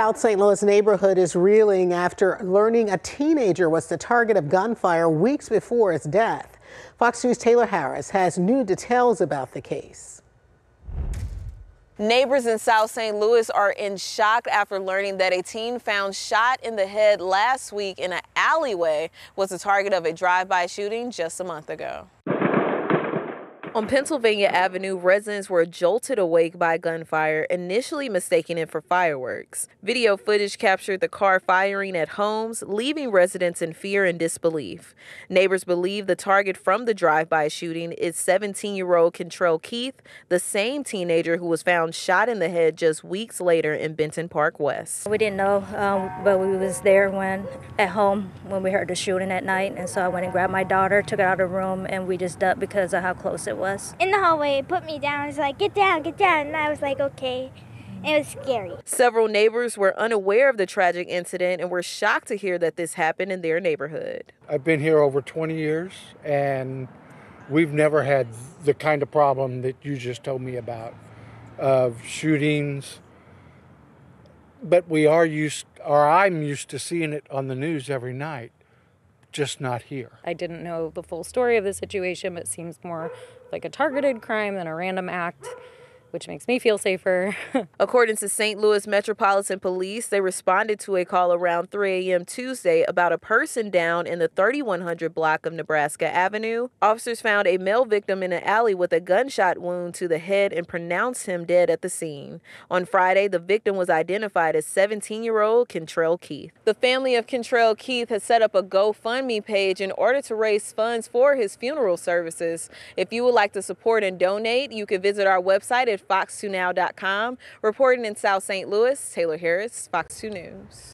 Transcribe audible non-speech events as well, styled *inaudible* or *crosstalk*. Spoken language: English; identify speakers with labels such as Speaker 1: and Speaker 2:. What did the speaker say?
Speaker 1: South St. Louis neighborhood is reeling after learning a teenager was the target of gunfire weeks before his death. Fox News' Taylor Harris has new details about the case.
Speaker 2: Neighbors in South St. Louis are in shock after learning that a teen found shot in the head last week in an alleyway was the target of a drive-by shooting just a month ago. On Pennsylvania Avenue, residents were jolted awake by gunfire, initially mistaking it for fireworks. Video footage captured the car firing at homes, leaving residents in fear and disbelief. Neighbors believe the target from the drive-by shooting is 17-year-old Kentrell Keith, the same teenager who was found shot in the head just weeks later in Benton Park West.
Speaker 3: We didn't know, um, but we was there when at home when we heard the shooting at night, and so I went and grabbed my daughter, took her out of the room, and we just ducked because of how close it was was.
Speaker 4: In the hallway, it put me down. It's like, get down, get down. And I was like, okay. It was scary.
Speaker 2: Several neighbors were unaware of the tragic incident and were shocked to hear that this happened in their neighborhood.
Speaker 5: I've been here over 20 years and we've never had the kind of problem that you just told me about of shootings. But we are used, or I'm used to seeing it on the news every night just not here.
Speaker 6: I didn't know the full story of the situation, but it seems more like a targeted crime than a random act which makes me feel safer. *laughs*
Speaker 2: According to St. Louis Metropolitan Police, they responded to a call around 3 a.m. Tuesday about a person down in the 3100 block of Nebraska Avenue. Officers found a male victim in an alley with a gunshot wound to the head and pronounced him dead at the scene. On Friday, the victim was identified as 17-year-old Kentrell Keith. The family of Kentrell Keith has set up a GoFundMe page in order to raise funds for his funeral services. If you would like to support and donate, you can visit our website at fox2now.com. Reporting in South St. Louis, Taylor Harris, Fox 2 News.